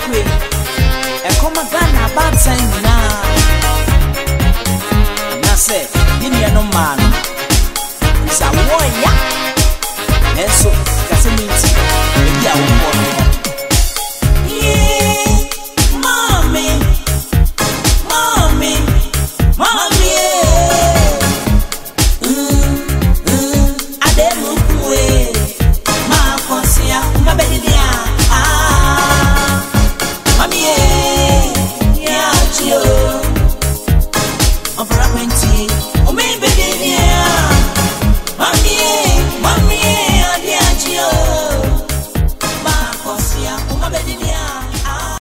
akue ɛkɔma ghana abaatan nyinaa na sɛ ne nuanom maa no sɛ wɔɔya nanso kasɛ ne nti baby,